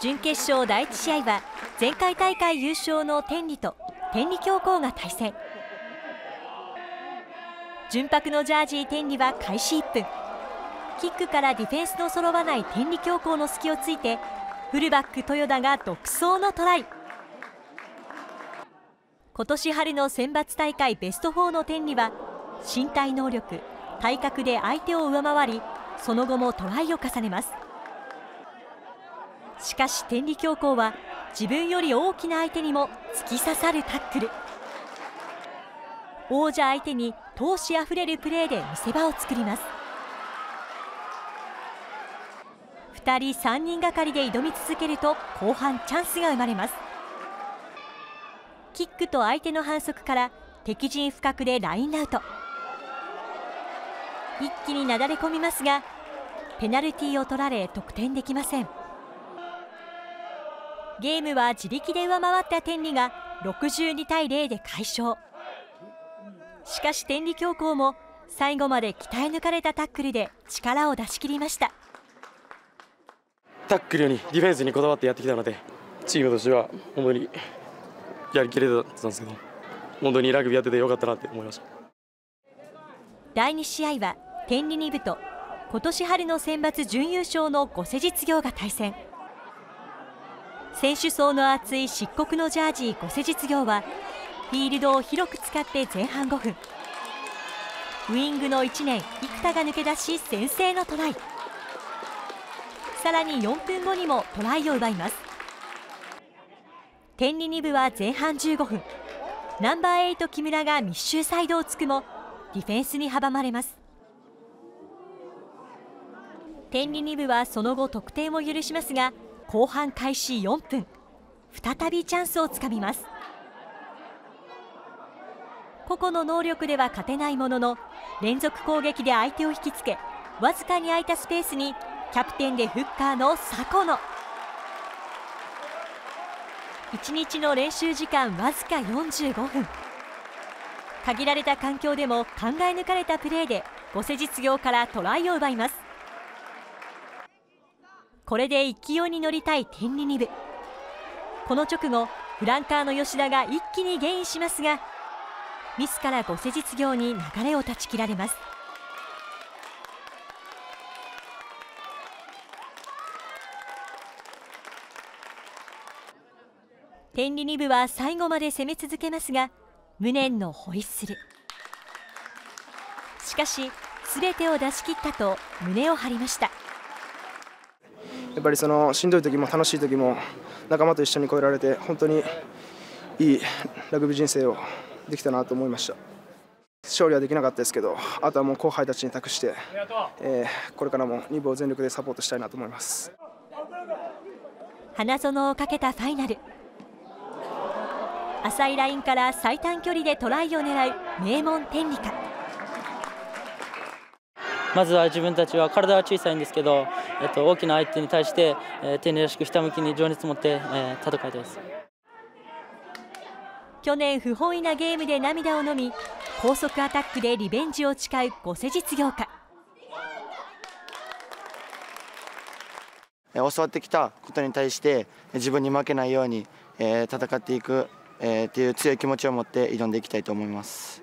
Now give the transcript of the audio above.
準決勝第1試合は前回大会優勝の天理と天理強行が対戦。純白のジャージー天理は開始1分。キックからディフェンスの揃わない天理強行の隙をついてフルバック豊田が独走のトライ。今年春の選抜大会ベスト4の天理は身体能力体格で相手を上回りその後もトライを重ねます。しかし天理強行は自分より大きな相手にも突き刺さるタックル。王者相手に闘志あふれるプレーで見せ場を作ります。2人3人がかりで挑み続けると後半チャンスが生まれます。キックと相手の反則から敵陣深くでラインアウト。一気になだれ込みますがペナルティーを取られ得点できません。ゲームは自力で上回った天理が62対0で快勝。しかし天理強行も最後まで鍛え抜かれたタックルで力を出し切りました。タックルにディフェンスにこだわってやってきたのでチームとしては本当にやりきれてたんですけど本当にラグビーやっててよかったなって思いました。第2試合は天理2部と今年春の選抜準優勝の五瀬実業が対戦選手層の厚い漆黒のジャージー五瀬実業はフィールドを広く使って前半5分。ウイングの1年生田が抜け出し先制のトライ。さらに4分後にもトライを奪います。天理2部は前半15分。ナンバー8木村が密集サイドをつくもディフェンスに阻まれます。天理2部はその後得点を許しますが後半開始4分。再びチャンスをつかみます。個々の能力では勝てないものの連続攻撃で相手を引きつけわずかに空いたスペースにキャプテンでフッカーの迫野1日の練習時間わずか45分。限られた環境でも考え抜かれたプレーで五瀬実業からトライを奪います。これで勢いに乗りたい天理2部。この直後フランカーの吉田が一気にゲインしますがミスから五瀬実業に流れを断ち切られます。天理2部は最後まで攻め続けますが無念のホイッスル。しかし全てを出し切ったと胸を張りました。やっぱりそのしんどい時も楽しい時も仲間と一緒に越えられて本当にいいラグビー人生をできたなと思いました。勝利はできなかったですけどあとはもう後輩たちに託して、えー、これからも2部を全力でサポートしたいなと思います。花園をかけたファイナル。浅いラインから最短距離でトライを狙う名門天理かまずは自分たちは体は小さいんですけど、えっと、大きな相手に対して、えー、天理らしくひたむきに情熱を持って、えー、戦いたいです去年不本意なゲームで涙を飲み高速アタックでリベンジを誓う五瀬実業家教わってきたことに対して自分に負けないように、えー、戦っていく、えー、っていう強い気持ちを持って挑んでいきたいと思います。